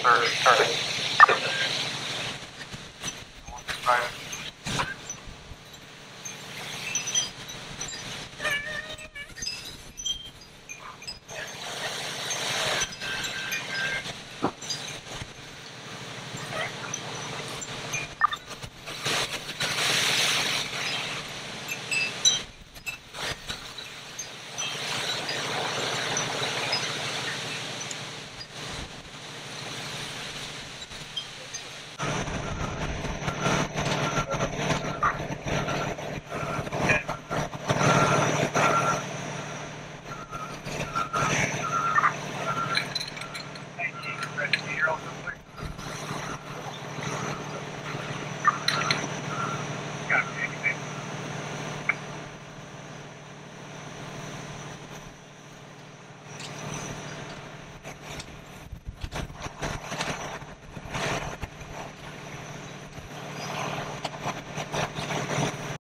Third, starting.